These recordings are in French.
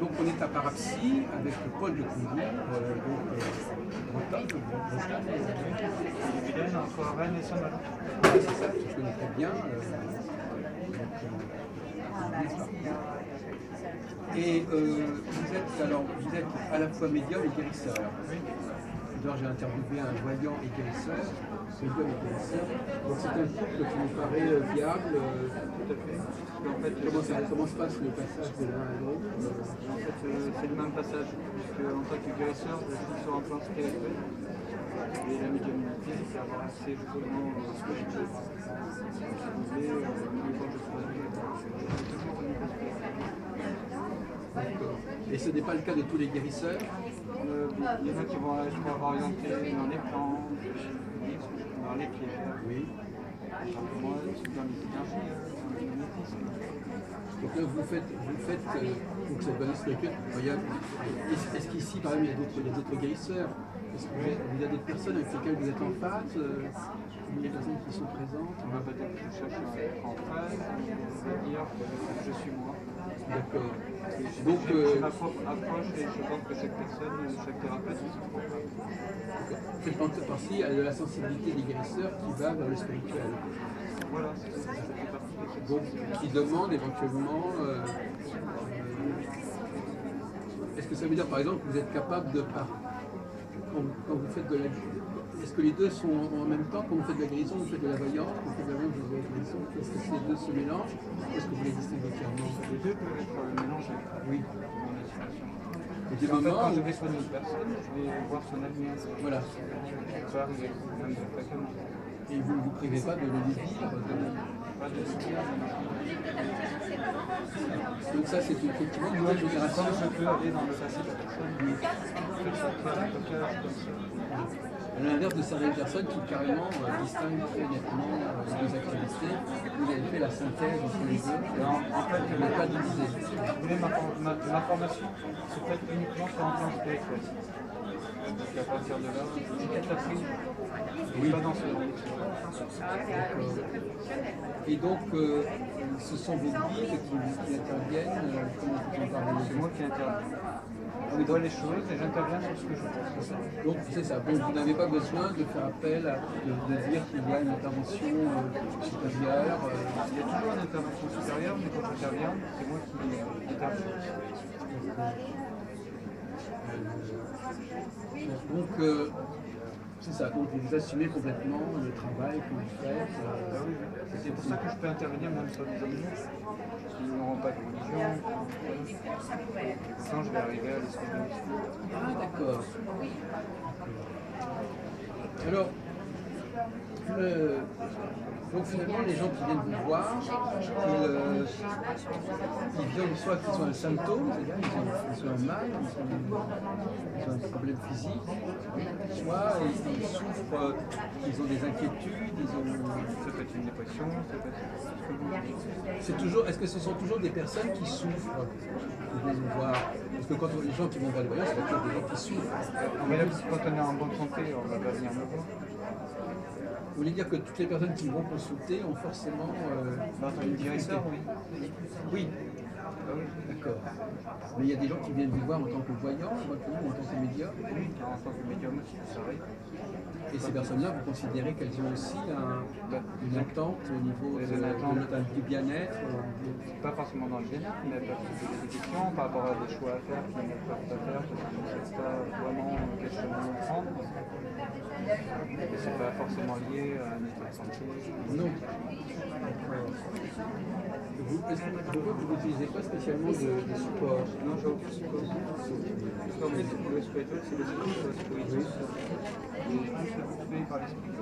Donc on est à Parapsy avec Paul de Combou, euh, donc Et Vilaine, encore Rennes et Saint-Malo. c'est ça, je connais très bien. et vous êtes alors vous êtes à la fois médium et guérisseur. J'ai interviewé un voyant guérisseur, médium et guérisseur. Donc c'est un couple qui me paraît euh, viable. euh, Tout à fait. Qu'en fait, comment, ça, c'est- comment se passe le passage de l'un à l'autre euh, En fait, c'est le même passage, puisque en tant que guérisseur, je suis sur un plan spirituel. Et la médiumnité, c'est avoir accès justement si vous voulez, euh, même quand je suis toujours. Et ce n'est pas le cas de tous les guérisseurs. Euh, Il y en a qui vont être orientés dans les plantes, dans les pierres. Oui. Moi, c'est dans les énergies, dans. Donc là, vous faites, vous faites euh, donc cette balance a- Est-ce qu'ici, par exemple, il y a d'autres- il y a d'autres guérisseurs? Est-ce que vous avez, d'autres personnes avec lesquelles vous êtes en face euh, Il y a des personnes qui sont présentes? On va peut-être que je cherche à être en phase, on va dire je suis moi. D'accord. Donc, euh, ma propre approche et je pense que chaque personne, chaque thérapeute cette contrepartie elle a de la sensibilité des guérisseurs qui va vers le spirituel. Voilà, c'est Donc, qui demande éventuellement. euh, euh, Est-ce que ça veut dire, par exemple, que vous êtes capable de. Par, quand, quand vous faites de la. Est-ce que les deux sont en même temps Quand vous faites de la guérison, vous faites de la voyance Quand vous faites de la vous faites de la guérison Est-ce que ces deux se mélangent Est-ce que vous les distinguez clairement Les deux peuvent être mélangés Oui. dans la situation. Il y a des moments quand je vais soigner une personne, je vais voir son avenir. Voilà. Et vous ne vous privez pas de le dire, Donc, ça, c'est effectivement une nouvelle génération. je peux aller dans le passé de la personne, je. À l'inverse de certaines personnes qui carrément euh, distinguent très nettement euh, les deux activités, vous avez fait la synthèse entre les deux, Et en, fait, vous n'avez pas divisé. Vous voulez ma, ma, ma formation se fait uniquement sur un plan spirituel. Donc à partir de là, j'ai tout appris. Oui. Pas dans ce Et donc, euh, ce sont vos guides qui, qui interviennent, euh, comment vous en parlez? C'est moi qui interviens. Je vois les choses et j'interviens sur ce que je pense. Donc, c'est ça. Donc, vous n'avez pas besoin de faire appel, à, de, de dire qu'il y a une intervention euh, supérieure. euh, Il y a toujours une intervention supérieure, mais quand j'interviens, c'est moi qui interviens. donc, euh, c'est ça. Donc, vous assumez complètement le travail que vous faites. euh. C'est pour ça que je peux intervenir même sur des animaux qui n'auront pas de religion. Quand je vais arriver à l'esprit de. Ah, d'accord. Alors, donc finalement, les gens qui viennent vous voir, ils, euh, viennent soit qu'ils ont un symptôme, c'est-à-dire ils ont, un mal, ils ont, un problème physique, soit ils, souffrent, euh, ils ont des inquiétudes, ils ont... Ça peut être une dépression, ça peut être. C'est toujours, est-ce que ce sont toujours des personnes qui souffrent qui viennent vous voir? Parce que quand on- les gens qui vont voir le voyage, c'est toujours des gens qui souffrent. Mais quand on est en bonne santé, on va venir me voir. Vous voulez dire que toutes les personnes qui vont consulter ont forcément. euh, Bah, une guérisseur, oui. Oui, Ah oui. d'accord. Mais il y a des gens qui viennent vous voir en tant que voyants, ou en tant que médium. Oui, en tant que médium aussi, ça arrive. Et ces personnes-là, vous considérez qu'elles ont aussi un- une attente au niveau de, de du bien-être euh, Pas forcément dans le bien-être, mais se poser des questions par rapport à des choix à faire ne peuvent pas faire parce ne pas vraiment Et c'est pas forcément lié à un état de santé. Non. Vous, je vois que vous n'utilisez pas spécialement de, de support Non, j'ai aucun support. Fait, le c'est c'est couper par l'esprit.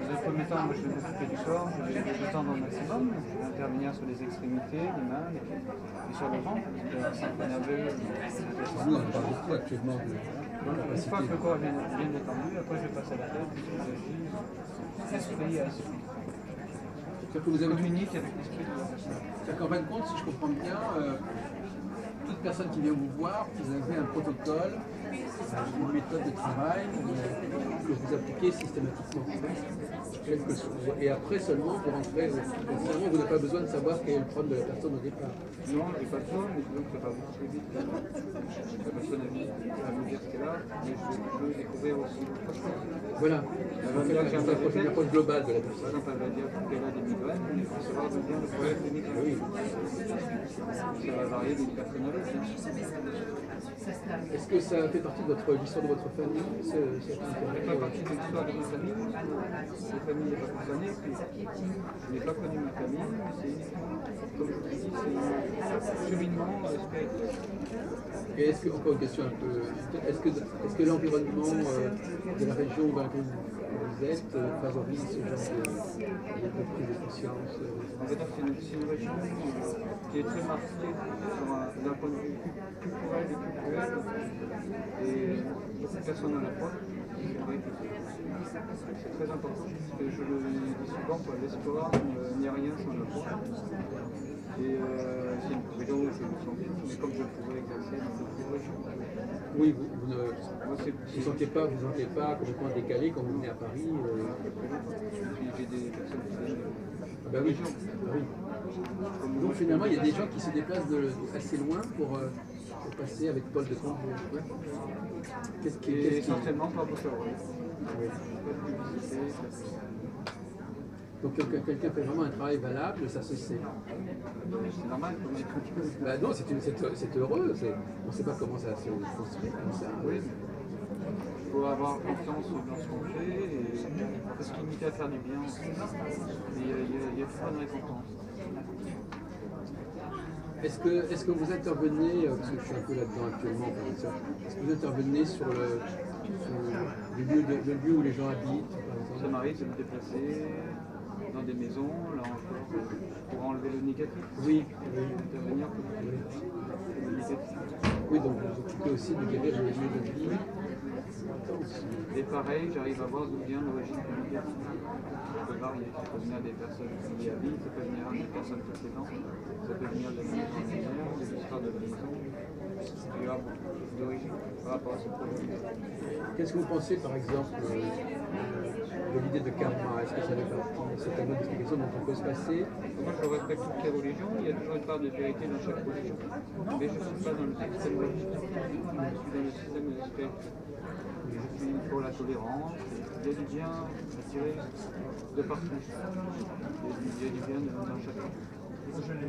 Dans un premier temps, moi je vais m'occuper du corps, je vais le détendre au maximum, je vais intervenir sur les extrémités, les mains, les pieds, et sur le ventre, parce que le centre nerveux, Nous, on parle beaucoup actuellement de Une fois que le corps détendu, après je passe à la tête, C'est-à-dire que vous avez Communique avec l'esprit. C'est-à-dire qu'en fin de compte, si je comprends bien, euh, toute personne qui vient vous voir, vous avez un protocole une méthode de travail que vous appliquez systématiquement. Et après seulement, vous rentrez, seulement vous n'avez pas besoin de savoir quel est le problème de la personne au départ. Non, j'ai pas besoin, mais que ça va beaucoup plus vite. La personne a mis à me dire ce qu'elle a, mais je, je veux découvrir aussi. Voilà. Un une approche, globale de la Par personne. exemple, elle va dire qu'elle a des migraines, mais il faut savoir d'où vient le problème des migraines. Oui. Ça va varier d'une personne à l'autre. Est-ce que ça fait partie de votre l'histoire de votre famille Ça fait pas partie de l'histoire de ma famille. Ma famille n'est pas concernée. Je n'ai pas connu ma famille, c'est comme je vous dit, c'est un cheminement spirituel. Et est-ce que, encore une question un peu, est-ce que, est-ce que l'environnement euh, de la région dans laquelle vous êtes euh, favorise ce genre de, prise de conscience euh, On va dire que c'est une, région qui est très marquée d'un point de vue culturel et culturel. Et beaucoup de personnes à la fois. Très important. Parce que je le dis souvent, l'espoir euh, n'est rien sans la. Et euh, c'est une région où je me sens bien. Mais comme je pourrais exercer dans. Oui, vous, vous ne Moi, vous sentez pas, vous sentez pas complètement décalé quand vous venez à Paris euh, j'ai des personnes qui viennent ah bah oui, ah oui. Donc finalement, il y a des gens qui se déplacent de, assez loin pour, euh, pour passer avec Paul de Convaux. Qu'est-ce qui, oreille. oui. Pas de ça- Donc quelqu'un fait vraiment un travail valable, ça se sait. c'est normal. comme écoute. Bah non, c'est c'est c'est heureux. c'est- On ne sait pas comment ça se construit comme ça. Oui. Il faut avoir confiance dans ce qu'on fait et se limiter à faire du bien. Et il y a, il y a- il y a toujours une récompense. Est-ce que, est que vous intervenez, euh, parce que je suis un peu là-dedans actuellement, est-ce que vous intervenez sur le, sur le, lieu, de- le lieu où les gens habitent, Ça m'arrive de me déplacer dans des maisons, là encore, pour enlever le négatif. Oui. Intervenir pour le négatif. Oui, donc vous vous occupez aussi de guérir les lieux de vie. Et pareil, j'arrive à voir d'où vient l'origine du négatif. Ça peut varier, ça peut venir des personnes qui y habitent, ça peut venir des personnes précédentes, ça peut venir de Qu'est-ce que vous pensez, par exemple, euh, de l'idée de karma? Est-ce que ça C'est un autre explication dont on peut se passer? Moi, je respecte toutes les religions, il y a toujours une part de vérité dans chaque religion. Mais je ne suis pas dans le système religieux, je suis dans le système spirituel. Je suis pour la tolérance, il y a du bien à tirer de partout. Il y a du, il y a du bien dans chacun.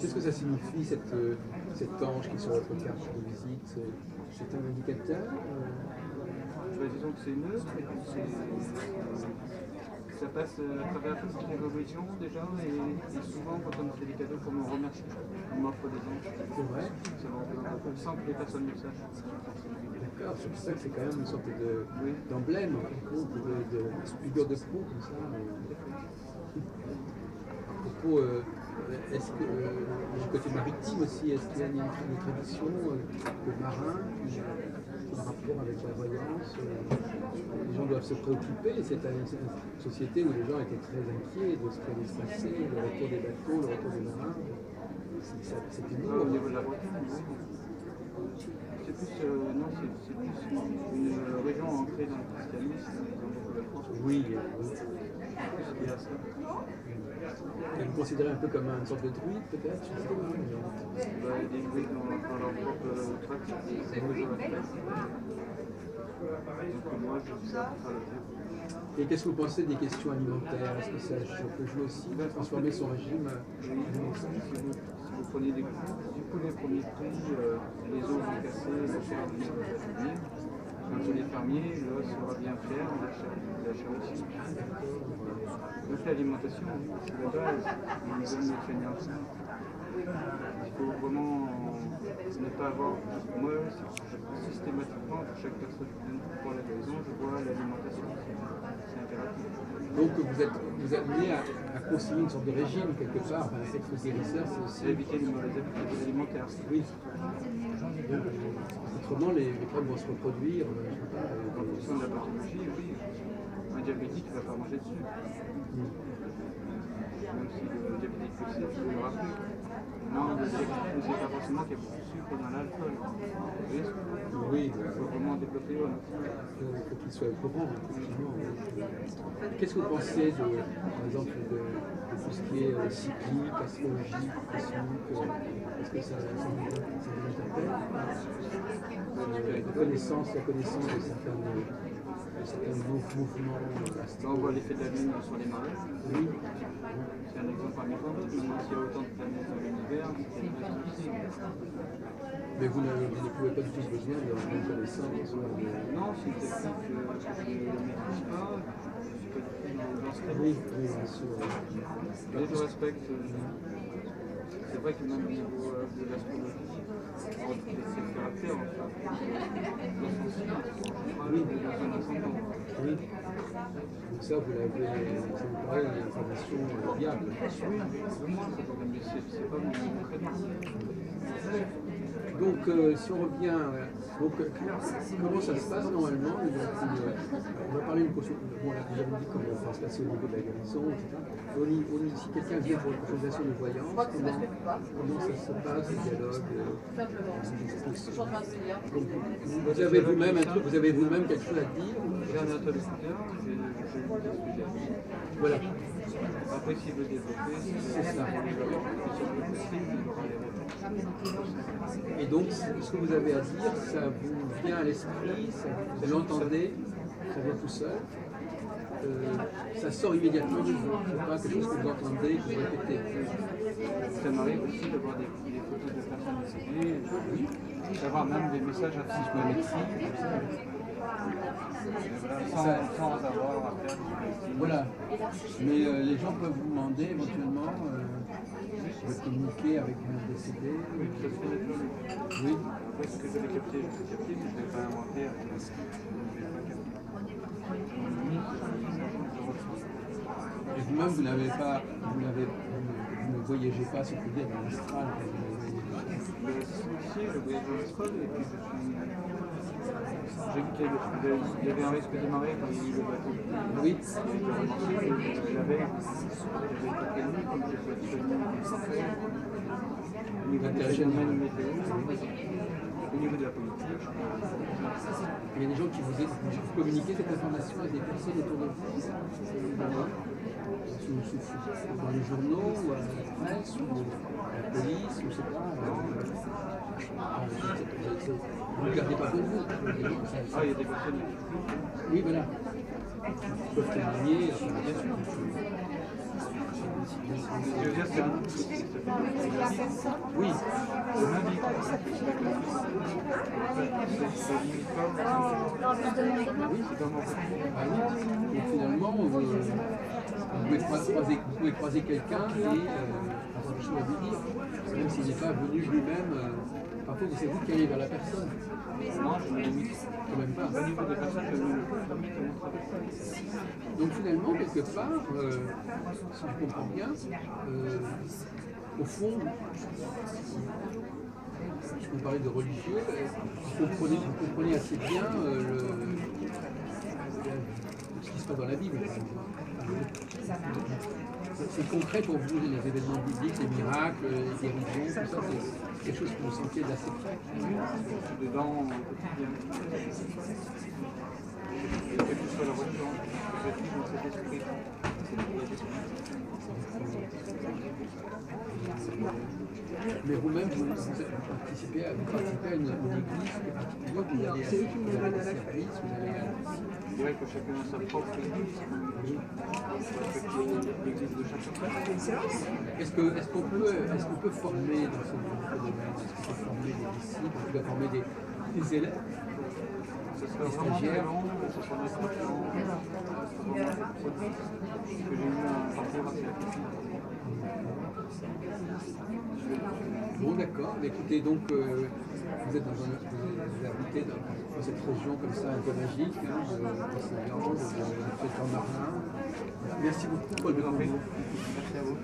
Qu'est-ce que ça signifie, cette, euh, cet ange qui est sur votre carte de visite? C'est- un indicateur euh, Bah, disons que c'est neutre, ça passe euh, à travers toutes les religions déjà, et, et souvent quand on me fait des cadeaux pour me remercier, on m'offre des anges. C'est vrai? Ça peu sans que les personnes le sachent. D'accord, c'est pour ça que c'est quand même une sorte de- Oui. d'emblème, de de, de, de figure de proue, comme ça. euh. Propos, euh, est-ce que, euh, du côté maritime aussi, est-ce qu'il y a une, une tradition euh, de marins qui a un rapport avec la voyance euh, Les gens doivent se préoccuper, c'est une, société où les gens étaient très inquiets de ce qui allait se passer, le retour des bateaux, le retour des marins. C'était lourd. au niveau de la Bretagne. C'est plus, euh, non, c'est plus une euh, région ancrée dans le christianisme, dans Oui, oui. Il y a ça. Et vous considérez un peu comme une sorte de druide, peut-être Bah, des druides dans, leur propre pratique. Donc moi, je suis. Et qu'est-ce que vous pensez des questions alimentaires? Est-ce que ça peut jouer aussi? À transformer son régime euh, si vous, si vous prenez des, du poulet premier prix, euh, les os la chair. Quand vous les fermiez, l'os sera bien ferme, la chair, la aussi. Donc l'alimentation, oui, c'est la base au niveau de notre alimentation. Il faut vraiment ne pas avoir. Moi, systématiquement, pour chaque personne qui vient pour la maison, je vois l'alimentation. C'est impératif. Donc vous êtes, vous à, conseiller une sorte de régime quelque part. Enfin, être guérisseur, c'est aussi. C'est éviter les mauvaises habitudes alimentaires. Oui. Autrement, les, les femmes vont se reproduire. euh, je sais pas, En euh, fonction de la pathologie, oui. Un diabétique ne va pas manger de sucre. Même si le diabétique il le rappeler. Non, le ne sait pas forcément qu'il y a beaucoup de sucre dans l'alcool. Oui, Il faut vraiment développer maximum. il faut qu'il soit au courant, effectivement. Qu'est-ce que vous pensez, de, par exemple, de, de tout ce qui est euh, cyclique, astrologique, cosmique euh, Est-ce que ça, ça, ça vous interpelle Euh, La connaissance, la connaissance de certains, de certains mou- mouvements euh, Là, on voit l'effet de la Lune sur les marées. Oui, C'est un exemple parmi tant d'autres. Maintenant, s'il y a autant de planètes dans l'univers, c'est mais vous, n'éprouvez pas du tout besoin de connaissance. Non, c'est une technique que je ne maîtrise pas. Je ne suis pas du tout dans, ce Oui, oui, bien sûr. Mais je respecte. C'est vrai que même au niveau euh, de l'astrologie, on retrouve caractères. Son cheval, dans son ascendant. Oui. Donc ça, vous l'avez, vous paraît une information viable. Oui, mais c'est c'est pas mon créneau. Donc, euh, si on revient, euh, donc, euh, comment ça se passe normalement donc, euh, On va parler une consultation. Bon, là, vous avez dit comment ça va se passer au niveau de la guérison, etc. Ni- si quelqu'un vient pour une consultation de voyance, comment, comment ça se passe, le dialogue euh, vous, avez vous-même un truc, vous avez vous-même quelque chose à dire J'ai un interlocuteur, j'ai. Voilà. Après, s'il veut développer, C'est ça. Et donc, ce que vous avez à dire, ça vous vient à l'esprit, vous l'entendez, ça vient tout seul, euh, ça sort immédiatement de vous. C'est pas quelque chose que vous entendez, que vous répétez. Ça m'arrive aussi d'avoir des, des photos de personnes décédées, d'avoir même des messages à psychométrie, voilà, sans, sans avoir à faire du. Voilà. Mais euh, les gens peuvent vous demander éventuellement euh, de communiquer avec un décédé. Oui, naturel. Oui. Après, ce que j'avais capté, je l'ai capté, mais je ne l'ai pas inventé je. Et vous-même, vous n'avez pas, vous n'avez, vous ne voyagez pas, si peut dire, dans l'astral. vous ne voyagez pas. Mais si, je voyage dans l'astral et puis je suis. J'ai vu qu'il y avait- il y avait un risque de marée quand il y a eu le bateau. Oui. Remarqué que j'avais comme je être prévenu au niveau des phénomènes météo, au niveau de la politique. Il y a des gens qui vous, vous communiquez cette information à des personnes autour de vous dans les journaux, ou à la presse, ou à la police, ou je sais pas. Vous ne le gardez pas pour vous. Ah, il y a des personnes. Oui, voilà. Ils peuvent témoigner. Oui, Je. Oui, c'est dans mon ah oui. Et finalement, vous, pouvez croiser, quelqu'un et euh, avoir des même s'il n'est pas venu lui-même. euh, parfois, c'est vous qui allez vers la personne. Non, je me limite. Quand même pas. Au niveau des personnes, travail. Donc finalement, quelque part, euh, si je comprends bien, euh, au fond, puisqu'on parlait de religieux, vous comprenez, vous comprenez assez bien euh, le, ce qui se passe dans la Bible. C'est- concret pour vous, les événements bibliques, les miracles, les guérisons, tout ça, quelque chose que vous sentiez d'assez près. Dedans au quotidien. Quelle que soit la religion, suis dans cet esprit. Mais vous-même, vous, vous, vous participez à, vous une, église vous allez à, vous vous allez à... Je dirais que chacun a sa propre église. Respecter l'église de chacun. Est-ce que- est-ce qu'on peut, est-ce qu'on peut former dans ce domaine Est-ce qu'on peut former des disciples On peut former des, des élèves? Ce serait vraiment ce serait. Parce que j'ai eu un parcours assez atypique. Bon, d'accord. Mais Écoutez, donc, euh, vous êtes dans un, vous, habitez dans, cette région comme ça, un peu magique, hein, de, de de. Merci beaucoup. Merci à vous.